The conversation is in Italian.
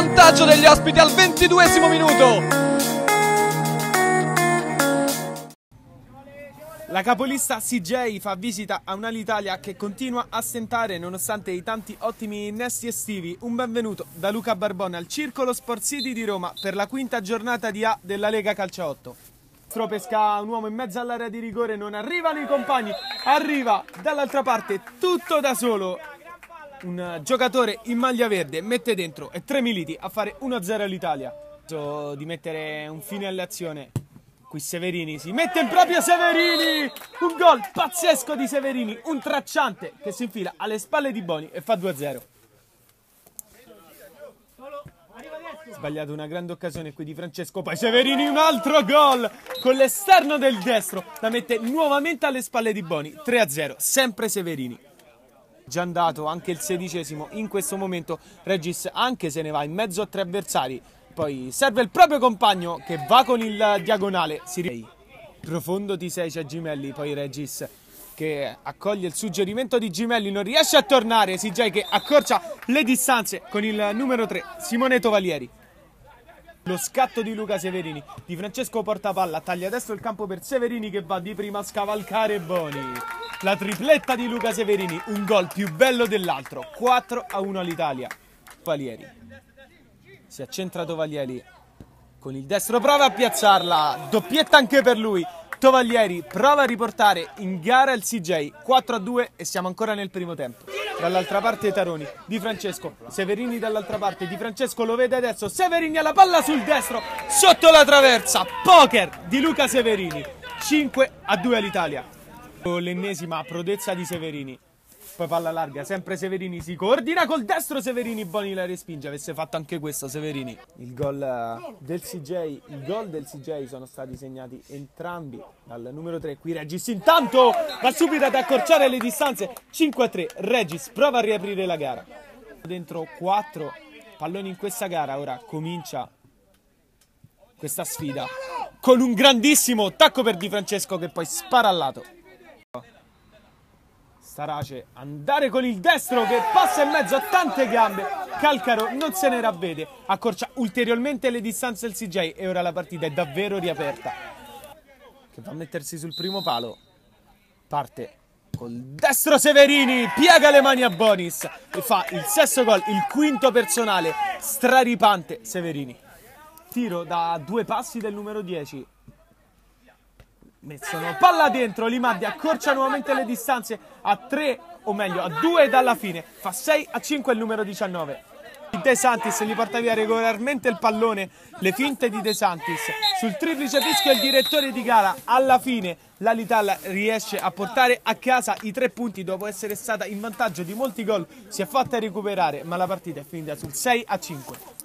vantaggio degli ospiti al 22 minuto. La capolista CJ fa visita a un'Alitalia che continua a stentare nonostante i tanti ottimi innesti estivi. Un benvenuto da Luca Barbone al Circolo Sport City di Roma per la quinta giornata di A della Lega Calcio 8. pesca un uomo in mezzo all'area di rigore, non arrivano i compagni, arriva dall'altra parte tutto da solo. Un giocatore in maglia verde mette dentro e 3 militi a fare 1-0 all'Italia. Di mettere un fine all'azione Qui Severini si mette in proprio Severini! Un gol pazzesco di Severini, un tracciante che si infila alle spalle di Boni e fa 2-0. Sbagliato una grande occasione qui di Francesco, poi Severini un altro gol con l'esterno del destro, la mette nuovamente alle spalle di Boni, 3-0, sempre Severini. Già andato anche il sedicesimo, in questo momento Regis anche se ne va in mezzo a tre avversari, poi serve il proprio compagno che va con il diagonale. Si Profondo ti sei c'è Gimelli, poi Regis che accoglie il suggerimento di Gimelli, non riesce a tornare, CJ che accorcia le distanze con il numero 3, Simone Tovalieri. Lo scatto di Luca Severini, di Francesco Portapalla, taglia destro il campo per Severini che va di prima a scavalcare Boni. La tripletta di Luca Severini, un gol più bello dell'altro, 4 a 1 all'Italia. Valieri si accentra Tovaglieri con il destro, prova a piazzarla, doppietta anche per lui. Tovaglieri prova a riportare in gara il CJ 4 a 2 e siamo ancora nel primo tempo. Dall'altra parte Taroni, Di Francesco, Severini dall'altra parte, Di Francesco lo vede adesso, Severini ha la palla sul destro, sotto la traversa, poker di Luca Severini, 5 a 2 all'Italia. L'ennesima prodezza di Severini. Poi palla larga, sempre Severini si coordina col destro Severini, Boni la respinge, avesse fatto anche questo Severini. Il gol eh, del CJ, il gol del CJ sono stati segnati entrambi dal numero 3, qui Regis intanto va subito ad accorciare le distanze, 5-3, Regis prova a riaprire la gara. Dentro 4 palloni in questa gara, ora comincia questa sfida con un grandissimo attacco per Di Francesco che poi spara al lato. Sarace andare con il destro che passa in mezzo a tante gambe. Calcaro non se ne ravvede, accorcia ulteriormente le distanze del CJ e ora la partita è davvero riaperta. Che va a mettersi sul primo palo. Parte col destro Severini, piega le mani a Bonis e fa il sesto gol, il quinto personale, straripante Severini. Tiro da due passi del numero 10 Mettono palla dentro, Limardi accorcia nuovamente le distanze a 3 o meglio a 2 dalla fine, fa 6 a 5 il numero 19. De Santis gli porta via regolarmente il pallone, le finte di De Santis. Sul triplice fischio il direttore di gara, alla fine l'Alital riesce a portare a casa i tre punti dopo essere stata in vantaggio di molti gol, si è fatta recuperare ma la partita è finita sul 6 a 5.